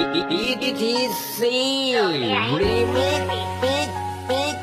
ETC Remix Big Big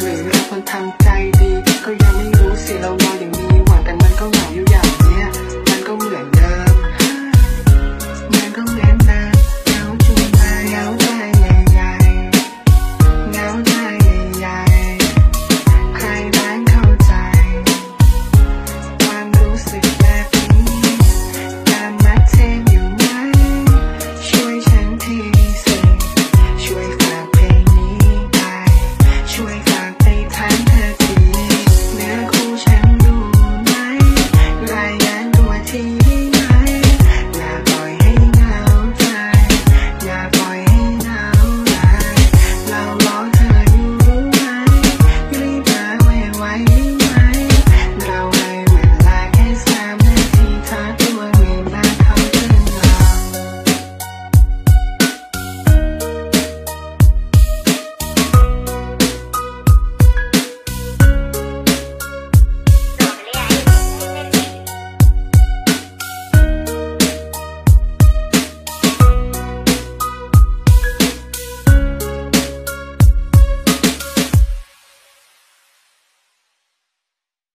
หรือเมีคนทำใจดี ก็ยังไม่รู้สิเรารออย่างมีหวังแต่มันก็เหงาอยู่อย่างเนี้ย